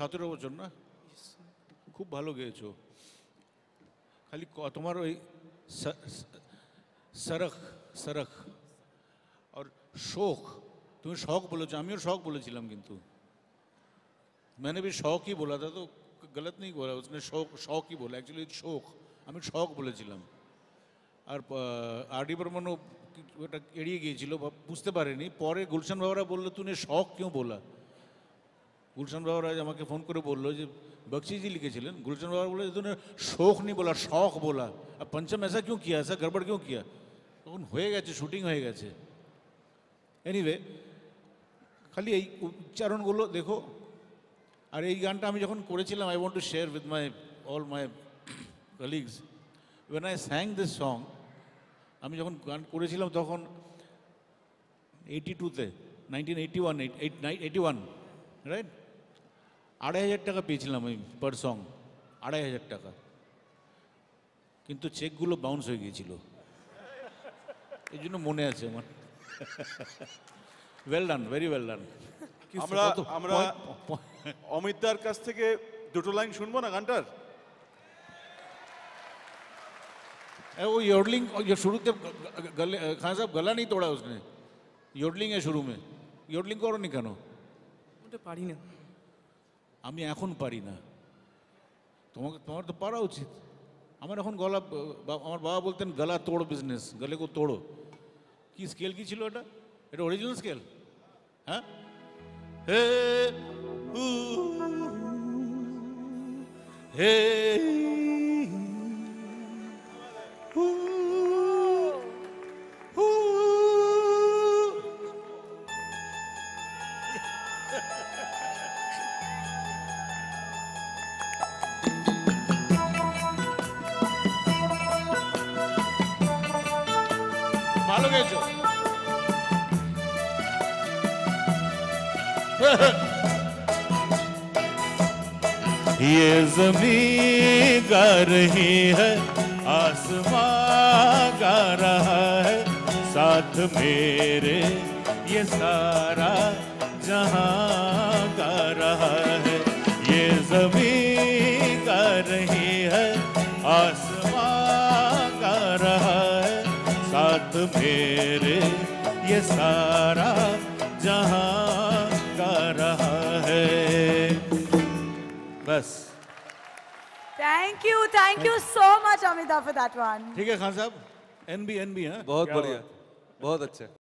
সতেরো বছর না, খুব ভালো গেয়েছো। খালি তোমার ওই সরখ সরখ আর শোক। তুমি শখ বলেছ, আমিও শখ বলেছিলাম কিন্তু। মানে ভি শখই বলা, তো গলত নেই বলা, উসনে শখ শখই বলে বলা অ্যাকচুয়ালি শোক। আমি শখ বলেছিলাম। আর আর ডি বর্মনও ওটা এড়িয়ে গিয়েছিল বুঝতে পারেনি। পরে গুলশান বাবারা বলল তুমি শখ কেউ বলা? গুলশান বাবা আজ আমাকে ফোন করে বললো যে বক্সিজি লিখেছিলেন গুলশান বাবা বলে তুমি শোক नहीं बोला শখ बोला अब पंचम ऐसा क्यों किया ऐसा गड़बड़ क्यों किया তখন হয়ে গেছে শুটিং হয়ে গেছে এনিওয়ে খালি এই উচ্চারণগুলো দেখো আর এই গানটা আমি যখন করেছিলাম I want to share with my all my colleagues when I sang this song আমি যখন গান করেছিলাম তখন এইটি টুতে nineteen eighty one eighty one right আড়াই হাজার টাকা পেয়েছিলাম আমি পার সং আড়াই হাজার টাকা কিন্তু চেকগুলো বাউন্স হয়ে গিয়েছিল এই জন্য মনে আছে আমার well done very well done আমরা আমরা অমিতদার কাছ থেকে দুটো লাইন শুনবো না গানটার ए, वो योडलिंग ये शुरू से गले खान साहब गला नहीं तोड़ा उसने योडलिंग है शुरू में योडलिंग করো নি কেন ওটা পারি না আমি এখন পারি না তোমাকে তোমার তো পারা উচিত আমার এখন গলা আমার বাবা বলতেন গলা তোড় বিজনেস গলে কো তোড়ো কি স্কেল কি ছিল এটা এটা অরিজিনাল স্কেল হ্যাঁ হে হে ये ज़मीन गा रही है, आसमां गा रहा है, साथ मेरे ये सारा जहाँ गा रहा है। ये ज़मीन गा रही है, आसमां मेरे ये सारा जहाँ का रहा है। बस। Thank you thank you so much Amitabh for that one ठीक है खान साहब एनबी हाँ? एनबी है? बहुत बढ़िया। बहुत अच्छा।